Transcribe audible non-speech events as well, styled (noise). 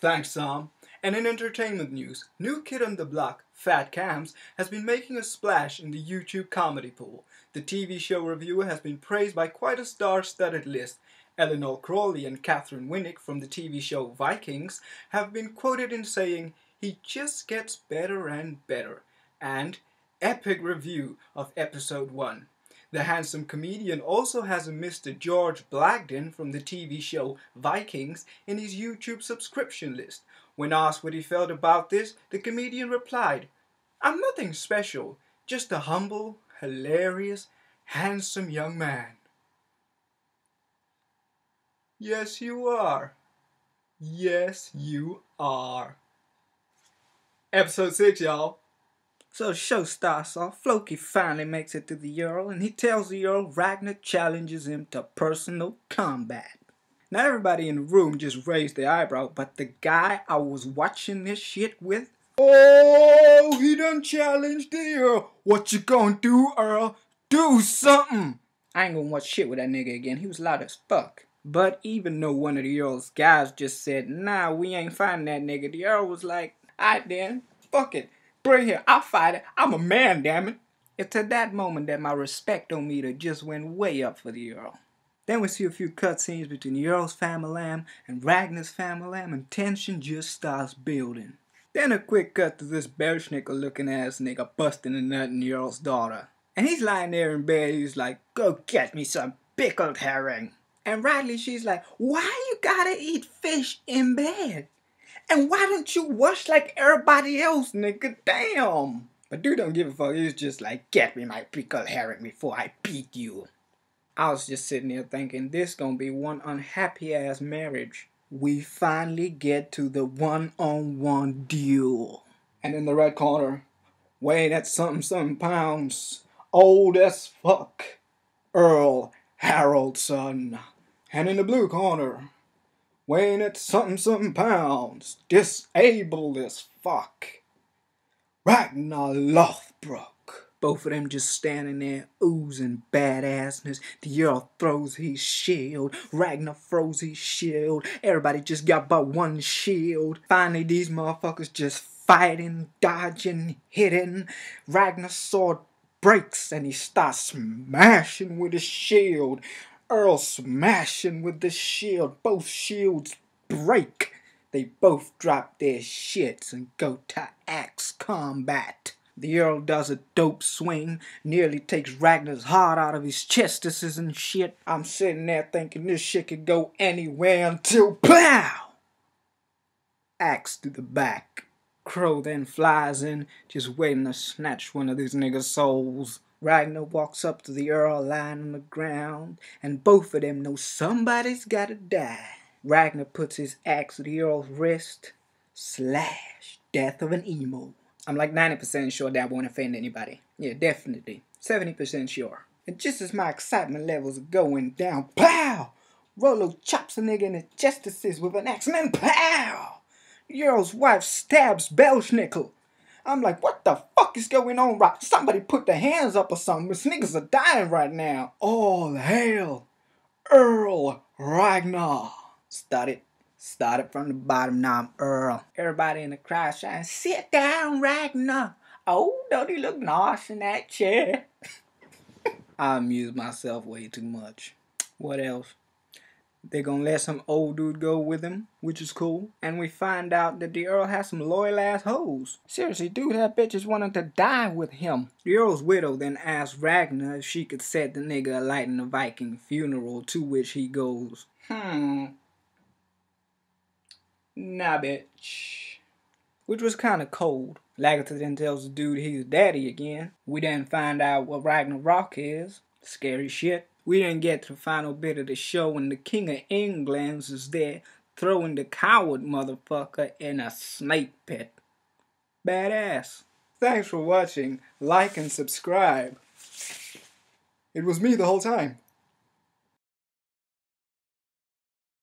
Thanks, Sam. And in entertainment news, New Kid on the Block, PhatCamz, has been making a splash in the YouTube comedy pool. The TV show reviewer has been praised by quite a star-studded list. Elinor Crawley and Katheryn Winnick from the TV show Vikings have been quoted in saying, he just gets better and better, and epic review of episode 1. The handsome comedian also has a Mr. George Blagden from the TV show Vikings in his YouTube subscription list. When asked what he felt about this, the comedian replied, I'm nothing special, just a humble, hilarious, handsome young man. Yes, you are. Yes, you are. Episode 6, y'all. So the show starts off. Floki finally makes it to the Earl, and he tells the Earl Ragnar challenges him to personal combat. Now everybody in the room just raised their eyebrow, but the guy I was watching this shit with, oh, he done challenged the Earl. What you gonna do, Earl? Do something. I ain't gonna watch shit with that nigga again. He was loud as fuck. But even though one of the Earl's guys just said, nah, we ain't finding that nigga, the Earl was like, alright then, fuck it. Bring here, I'll fight it. I'm a man, damn it. It's at that moment that my respect on respectometer just went way up for the Earl. Then we see a few cutscenes between the Earl's family and Ragnar's family and tension just starts building. Then a quick cut to this Belsnickel looking ass nigga busting a nut in the Earl's daughter. And he's lying there in bed, he's like, go get me some pickled herring. And Riley, she's like, why you gotta eat fish in bed? And why don't you wash like everybody else, nigga? Damn. But dude don't give a fuck. He's just like, get me my pickled herring before I beat you. I was just sitting there thinking, this gonna be one unhappy ass marriage. We finally get to the one-on-one duel. And in the red corner, weighing at something something pounds, old as fuck, Earl Haraldson. And in the blue corner, weighing at something something pounds, disabled as fuck. Ragnar Lothbrok. Both of them just standing there oozing badassness. The Earl throws his shield. Ragnar throws his shield. Everybody just got but one shield. Finally, these motherfuckers just fighting, dodging, hitting. Ragnar's sword breaks and he starts smashing with his shield. Earl smashing with the shield. Both shields break. They both drop their shits and go to axe combat. The Earl does a dope swing, nearly takes Ragnar's heart out of his chestises and shit. I'm sitting there thinking this shit could go anywhere until POW! Axe to the back. Crow then flies in, just waiting to snatch one of these niggas' souls. Ragnar walks up to the Earl lying on the ground, and both of them know somebody's gotta die. Ragnar puts his axe to the Earl's wrist. Slash. Death of an emo. I'm like 90% sure that won't offend anybody. Yeah, definitely. 70% sure. And just as my excitement levels are going down, POW! Rollo chops a nigga in the chestises with an axe, and then POW! Earl's wife stabs Belsnickel. I'm like, what the fuck is going on right? Somebody put their hands up or something. This niggas are dying right now. All hail Earl Ragnar. Started, started from the bottom. Now I'm Earl. Everybody in the crowd shouting, sit down, Ragnar. Oh, don't he look nice in that chair? (laughs) I amuse myself way too much. What else? They're gonna let some old dude go with him, which is cool. And we find out that the Earl has some loyal ass hoes. Seriously, dude that bitch is wanting to die with him. The Earl's widow then asks Ragnar if she could set the nigga alight in a Viking funeral, to which he goes, hmm. Nah, bitch. Which was kinda cold. Lagertha then tells the dude he's daddy again. We then find out what Ragnarok is. Scary shit. We didn't get the final bit of the show when the King of England is there throwing the coward motherfucker in a snake pit. Badass. Thanks for watching. Like and subscribe. It was me the whole time.